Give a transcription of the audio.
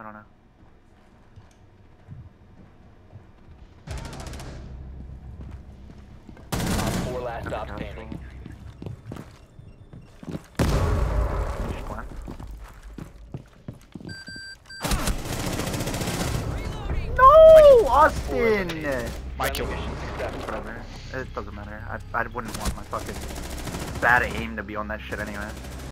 I don't know. Four last stop standing. No, Austin. My kill. Whatever. It doesn't matter. I I wouldn't want my fucking bad aim to be on that shit anyway.